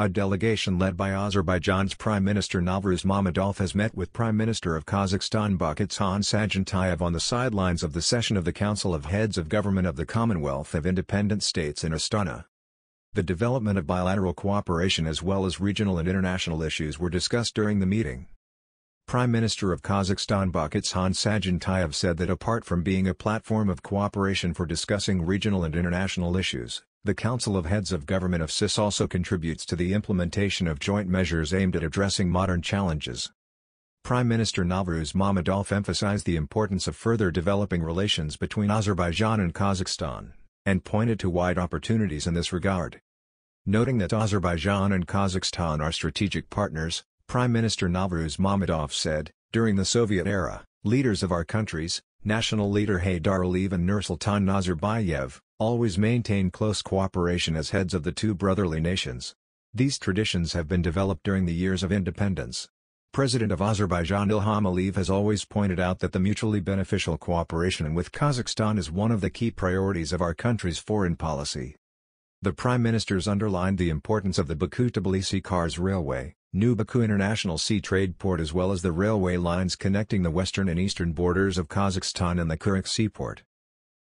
A delegation led by Azerbaijan's Prime Minister Novruz Mammadov has met with Prime Minister of Kazakhstan Bakytzhan Sagintayev on the sidelines of the session of the Council of Heads of Government of the Commonwealth of Independent States in Astana. The development of bilateral cooperation as well as regional and international issues were discussed during the meeting. Prime Minister of Kazakhstan Bakytzhan Sagintayev said that apart from being a platform of cooperation for discussing regional and international issues, the Council of Heads of Government of CIS also contributes to the implementation of joint measures aimed at addressing modern challenges. Prime Minister Novruz Mammadov emphasized the importance of further developing relations between Azerbaijan and Kazakhstan, and pointed to wide opportunities in this regard. Noting that Azerbaijan and Kazakhstan are strategic partners, Prime Minister Novruz Mammadov said, during the Soviet era, leaders of our countries, national leader Heydar Aliyev and Nursultan Nazarbayev, always maintained close cooperation as heads of the two brotherly nations. These traditions have been developed during the years of independence. President of Azerbaijan Ilham Aliyev has always pointed out that the mutually beneficial cooperation with Kazakhstan is one of the key priorities of our country's foreign policy. The Prime Ministers underlined the importance of the Baku-Tbilisi Kars Railway, New Baku International Sea Trade Port as well as the railway lines connecting the western and eastern borders of Kazakhstan and the Kuryk seaport.